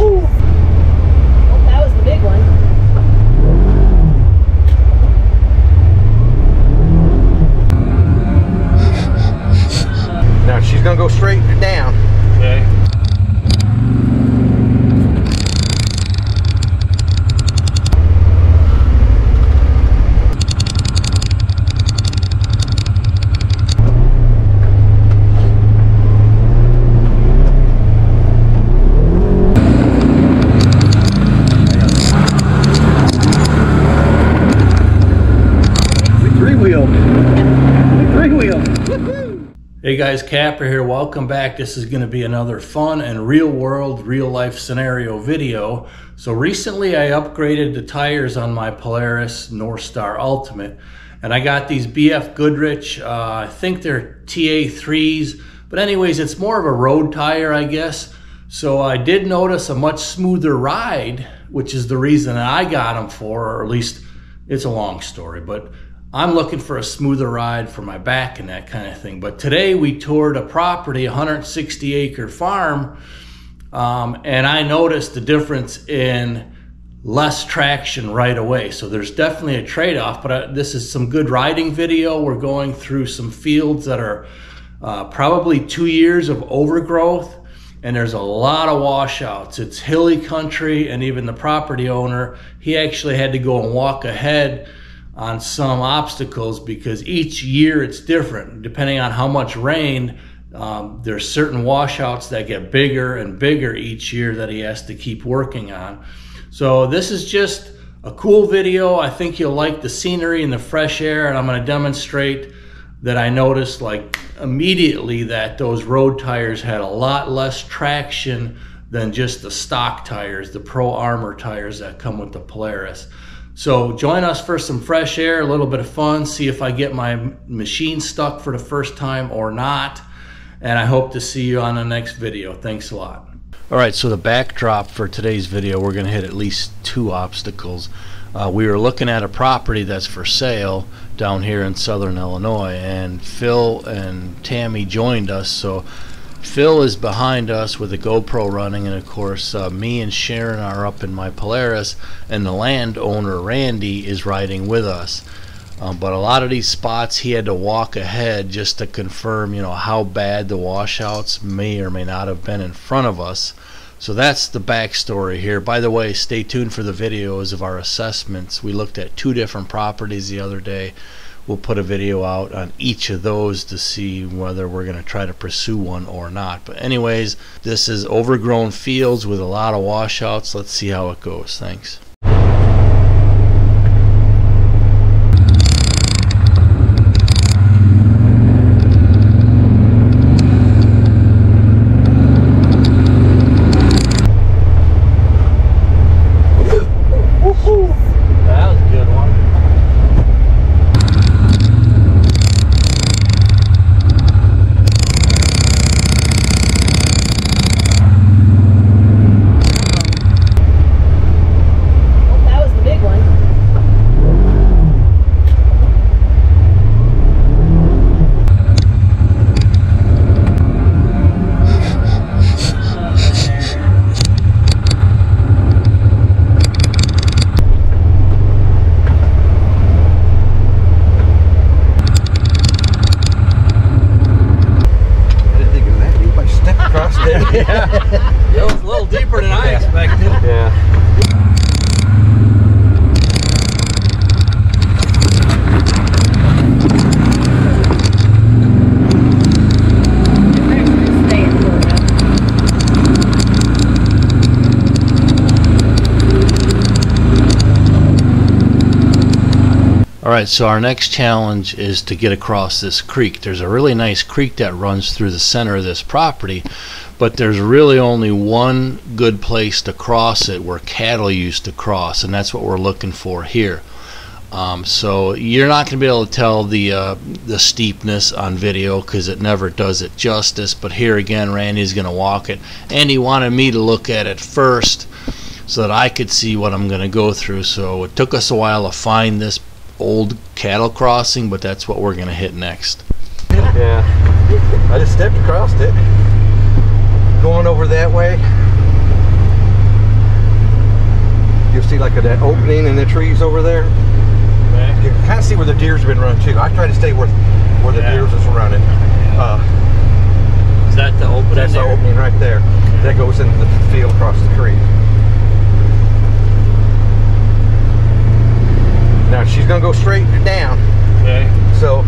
Well, that was the big one. Now she's gonna go straight down. Okay. Three wheel. Three wheel. Hey guys, Kapper here. Welcome back. This is going to be another fun and real world, real life scenario video. So recently I upgraded the tires on my Polaris Northstar Ultimate and I got these BF Goodrich, uh, I think they're TA3s, but anyways, it's more of a road tire, I guess. So I did notice a much smoother ride, which is the reason I got them for, or at least it's a long story, but I'm looking for a smoother ride for my back and that kind of thing. But today we toured a property, 160 acre farm, um, and I noticed the difference in less traction right away. So there's definitely a trade off, but I, this is some good riding video. We're going through some fields that are uh, probably two years of overgrowth and there's a lot of washouts. It's hilly country, and even the property owner, he actually had to go and walk ahead on some obstacles because each year it's different. Depending on how much rain, um, there's certain washouts that get bigger and bigger each year that he has to keep working on. So this is just a cool video. I think you'll like the scenery and the fresh air, and I'm going to demonstrate that I noticed like immediately that those road tires had a lot less traction than just the stock tires, the Pro Armor tires that come with the Polaris. So join us for some fresh air, a little bit of fun, see if I get my machine stuck for the first time or not. And I hope to see you on the next video. Thanks a lot. All right, so the backdrop for today's video, we're going to hit at least two obstacles. Uh, we were looking at a property that's for sale down here in southern Illinois, and Phil and Tammy joined us. So Phil is behind us with a GoPro running, and of course, uh, me and Sharon are up in my Polaris, and the landowner Randy is riding with us. Um, but a lot of these spots he had to walk ahead just to confirm, you know, how bad the washouts may or may not have been in front of us. So that's the backstory here. By the way, stay tuned for the videos of our assessments. We looked at two different properties the other day. We'll put a video out on each of those to see whether we're going to try to pursue one or not. But anyways, this is overgrown fields with a lot of washouts. Let's see how it goes. Thanks. That was a good one. Well, that was the big one. I didn't think it was that deep. I stepped across it. yeah. It was a little deeper than I expected. yeah. Staying for it. All right, so our next challenge is to get across this creek. There's a really nice creek that runs through the center of this property, but there's really only one good place to cross it where cattle used to cross, and that's what we're looking for here. Um, so you're not going to be able to tell the uh, the steepness on video because it never does it justice. But here again, Randy's going to walk it, and he wanted me to look at it first so that I could see what I'm going to go through. So it took us a while to find this old cattle crossing, but that's what we're going to hit next. Yeah. I just stepped across it. Going over that way. You'll see like that opening in the trees over there. Okay. You can kind of see where the deer's been running too. I try to stay where where the Yeah. deer's is running. Uh, Is that the opening? that's the opening right there. That goes into the field across the creek. Now she's gonna go straight down. Okay. So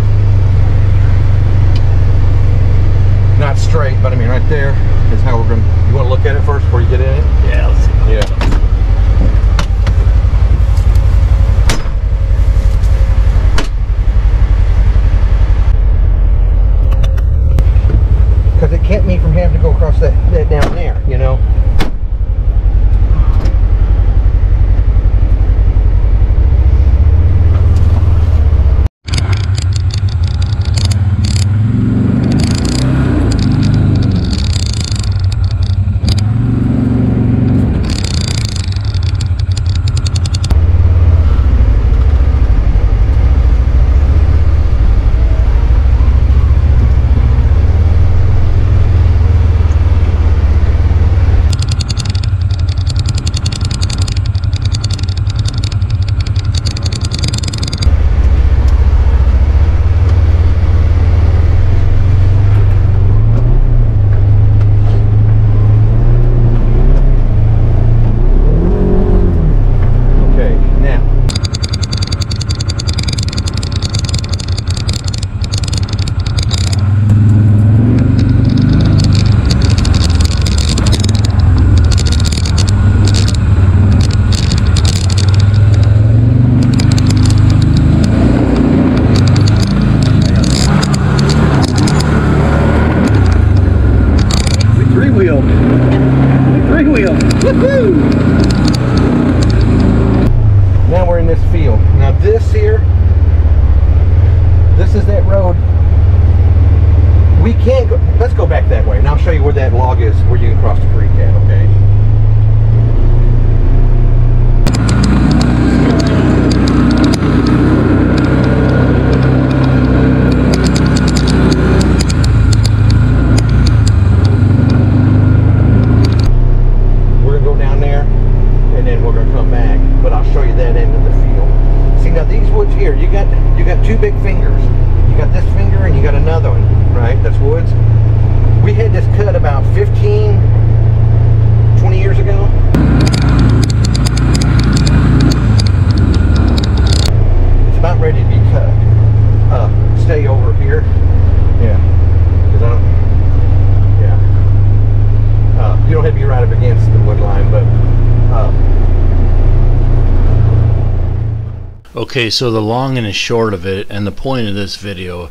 not straight, but I mean right there is how we're gonna. You want to look at it first before you get in it? Yeah. Yeah. Because it kept me from having to go across that, that down there, you know. Okay, now. We three wheeled. We three wheeled. Woohoo! Now we're in this field. Now this here, this is that road. We can't go, let's go back that way and I'll show you where that log is where you can cross the creek at, okay? We're gonna go down there and then we're gonna come back, but I'll show you that end of the field. See now these woods here, you got you got two big fingers. You got this finger and you got another one, right? That's woods. We had this cut about 15, 20 years ago. It's about ready to be cut. Uh, stay over here. Yeah. 'Cause I don't, yeah. Uh, you don't have to be right up against the wood line, but uh, Okay, so the long and the short of it, and the point of this video,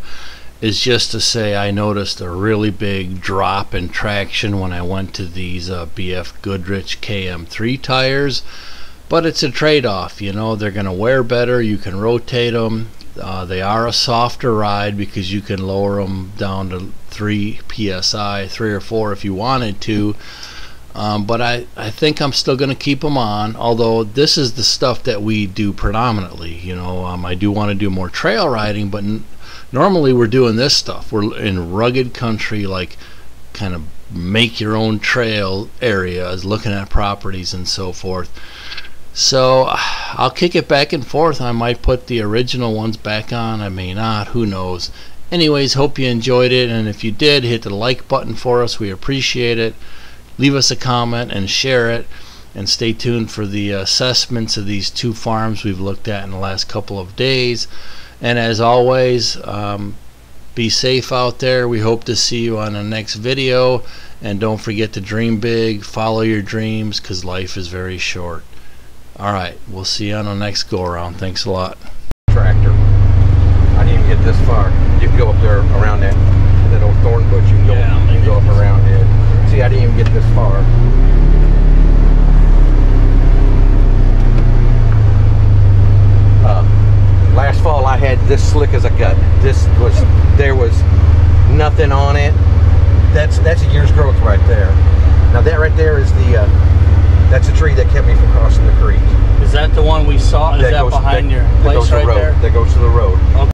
is just to say I noticed a really big drop in traction when I went to these uh, BF Goodrich KM3 tires. But it's a trade-off, you know. They're going to wear better. You can rotate them. Uh, they are a softer ride because you can lower them down to 3 psi, 3 or 4 if you wanted to. Um, but I, I think I'm still going to keep them on, although this is the stuff that we do predominantly. You know, um, I do want to do more trail riding, but n- normally we're doing this stuff. We're in rugged country, like kind of make your own trail areas, looking at properties and so forth. So I'll kick it back and forth. I might put the original ones back on, I may not, who knows. Anyways, hope you enjoyed it, and if you did, hit the like button for us. We appreciate it leave us a comment and share it and stay tuned for the assessments of these two farms we've looked at in the last couple of days and as always um, be safe out there we hope to see you on the next video and don't forget to dream big follow your dreams because life is very short all right we'll see you on the next go around thanks a lot tractor. I didn't even get this far. You can go up there around that that old thorn bush. You can go, Yeah, you can go up around it. I didn't even get this far. Uh, last fall, I had this slick as a gut. This was there was nothing on it. That's that's a year's growth right there. Now that right there is the uh, that's a tree that kept me from crossing the creek. is that the one we saw is that, goes- behind that- your that place goes to the right road. there That goes to the road.